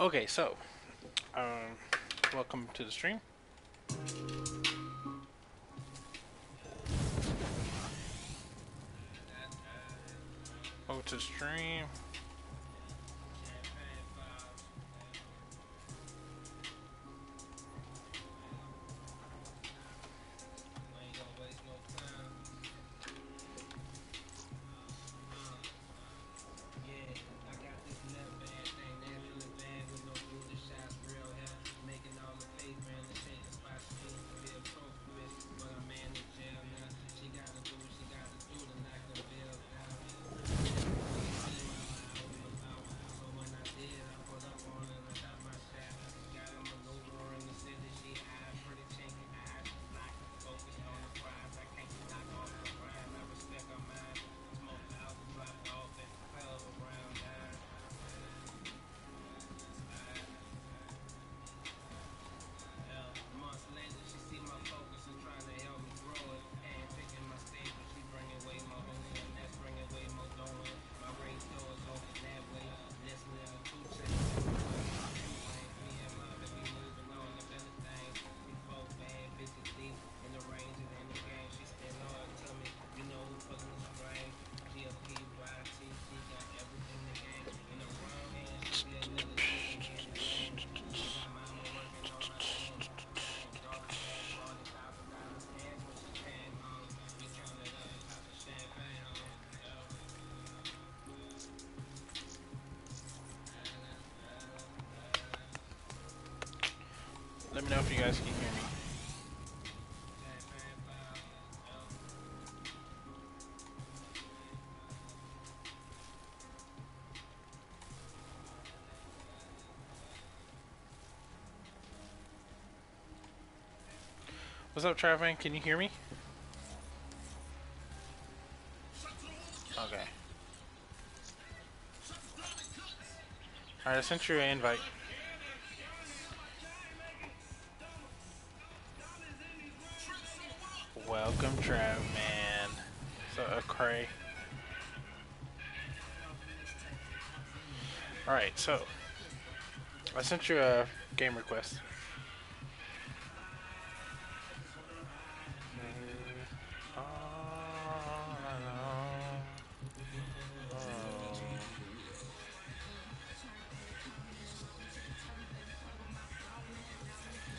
Okay, so, um, welcome to the stream. Welcome to the stream. Let me know if you guys can hear me. What's up, Travan? Can you hear me? Okay. Alright, I sent you an invite. Welcome, Trav, man. So, uh, Cray. Alright, so. I sent you a game request.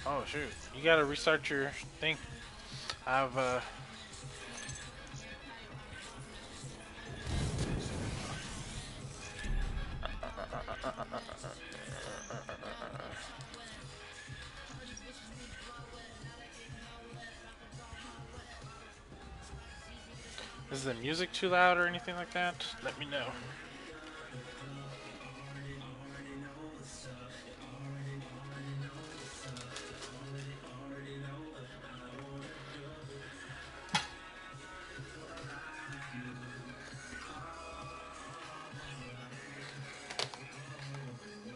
Oh shoot, you gotta restart your thing. I've uh Is the music too loud or anything like that? Let me know.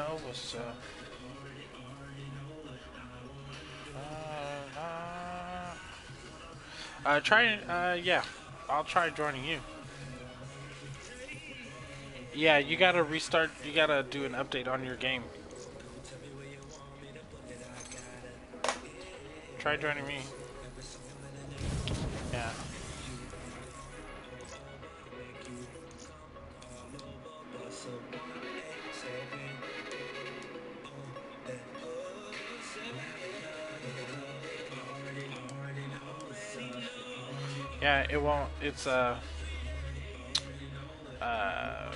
Know up. Uh, uh, uh, try, uh, yeah, I'll try joining you. Yeah, you gotta restart, you gotta do an update on your game. Try joining me. Yeah. Yeah, it won't. It's uh. Uh.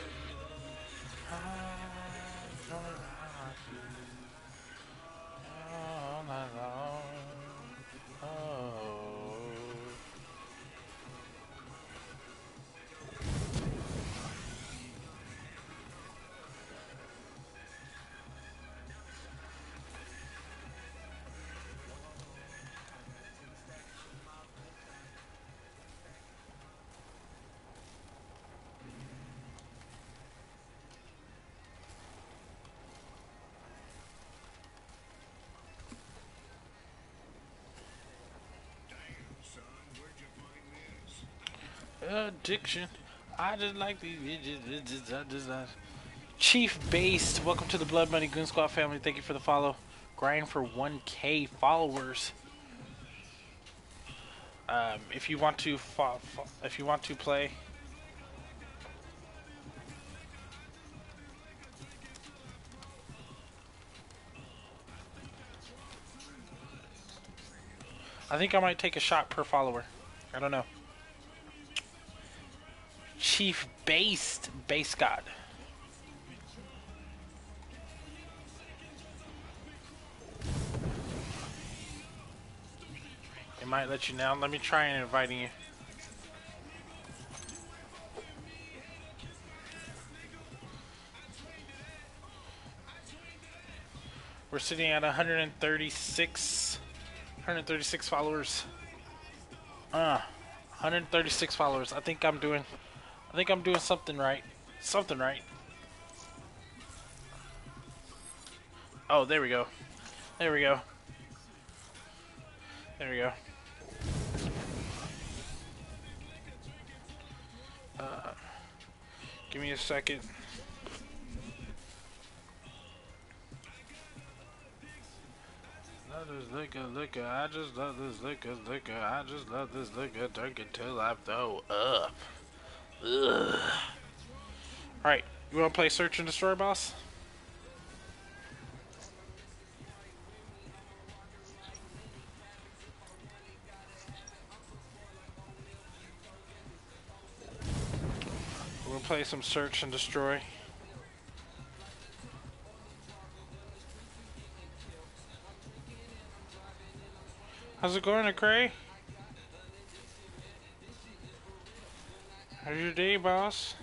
Addiction. I just like these bitches. I just like. Chief Based, welcome to the Blood Money Goon Squad family. Thank you for the follow. Grind for 1K followers. Um, if you want to, if you want to play, I think I might take a shot per follower. I don't know. Chief Based Base God. It might let you now. Let me try and inviting you. We're sitting at 136, 136 followers. Uh, 136 followers. I think I'm doing, I think I'm doing something right. Something right. Oh, there we go. There we go. There we go. Uh, give me a second. Love this liquor, liquor. I just love this liquor, liquor. I just love this liquor. Drink it till I throw up. Alright, you wanna play Search and Destroy, boss? We'll play some search and destroy. How's it going, Cray? How's your day, boss?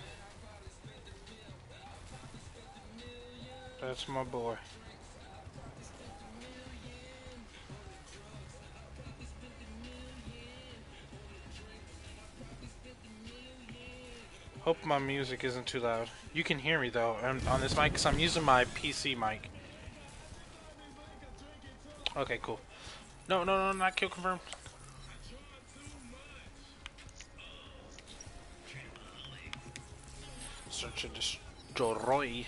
That's my boy. Hope my music isn't too loud. You can hear me though um, on this mic because I'm using my PC mic. Okay, cool. No, no, no, not kill confirmed. Search and destroy.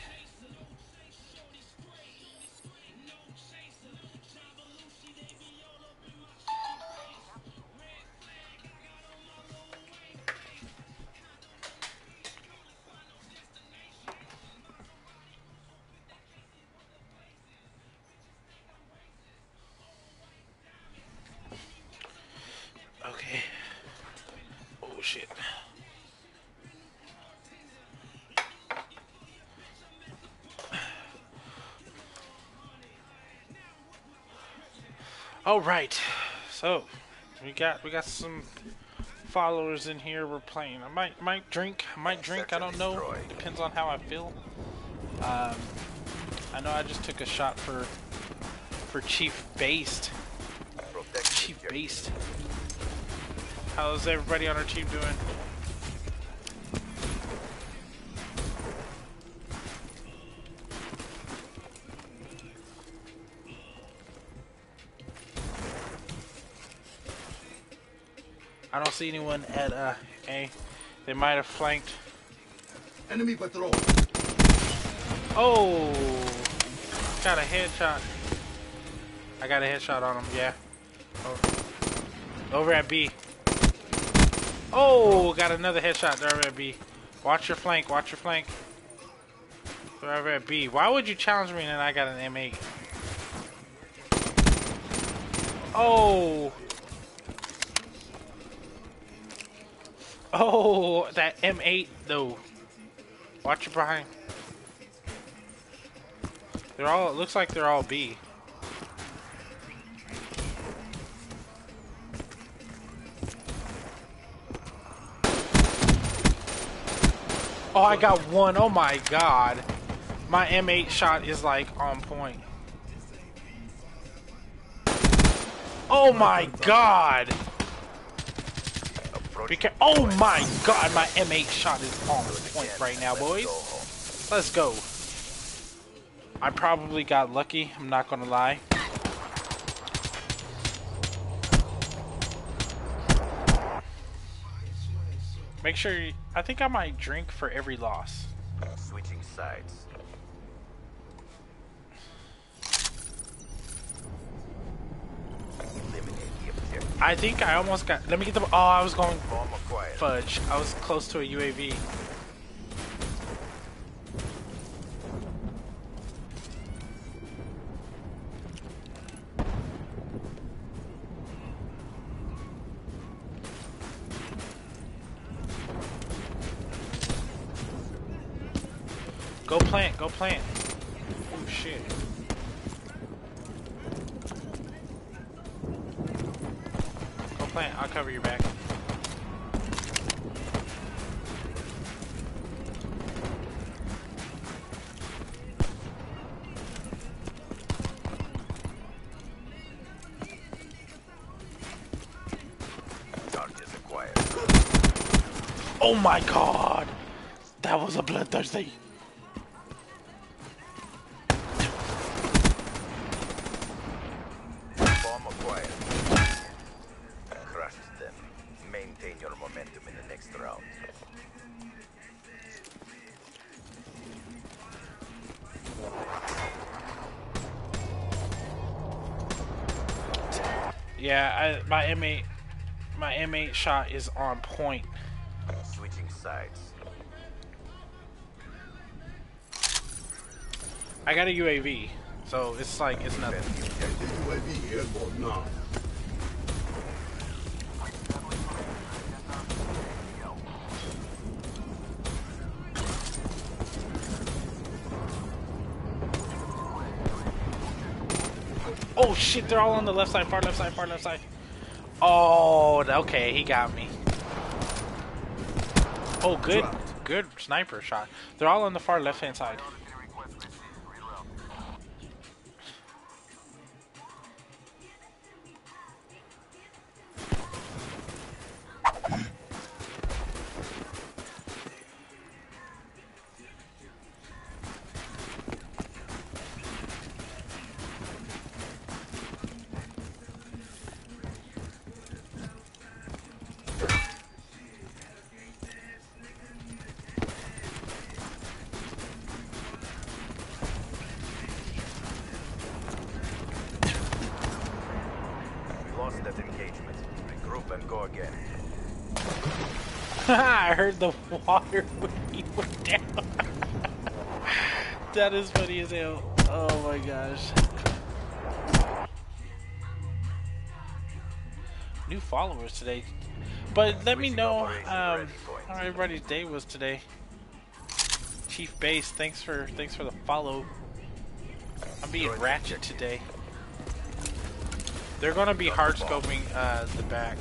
All right, so we got we got some followers in here. We're playing. I might might drink. I might drink. I don't know. Depends on how I feel. Um, I know I just took a shot for for Chief Based. Chief Based. How's everybody on our team doing? See anyone at uh, A. They might have flanked. Enemy patrol. Oh, got a headshot. I got a headshot on him. Yeah. Over at B. Oh, got another headshot there over at B. Watch your flank. Watch your flank. They're over at B. Why would you challenge me and I got an M8? Oh. Oh, that M8 though. Watch your behind. They're all, it looks like they're all B. Oh, I got one. Oh my god. My M8 shot is like on point. Oh my god. Oh my god, my M8 shot is on point right now, boys. Let's go. I probably got lucky, I'm not gonna lie. Make sure. You, I think I might drink for every loss. Switching sides. I think I almost got. Let me get the. Oh, I was going fudge. I was close to a UAV. Go plant, go plant. Oh shit. Go plant, I'll cover your back. Charges acquired. Oh my god! That was a bloodthirsty. Yeah, I, my M8, my M8 shot is on point. Switching sides. I got a UAV, so it's like it's nothing. Oh shit, they're all on the left side, far left side, far left side. Oh, okay, he got me. Oh, good, good sniper shot. They're all on the far left hand side. Lost that engagement. Regroup and go again. I heard the water when he went down. that is funny as hell. Oh my gosh. New followers today. But let me know um, how everybody's day was today. Chief Base, thanks for thanks for the follow. I'm being ratchet today. They're gonna be hard scoping uh, the back.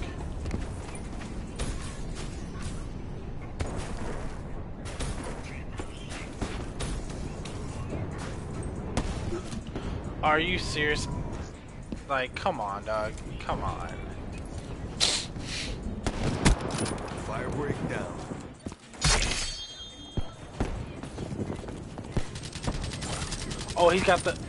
Are you serious? Like, come on, dog. Come on. Fire breakdown. Oh, he's got the.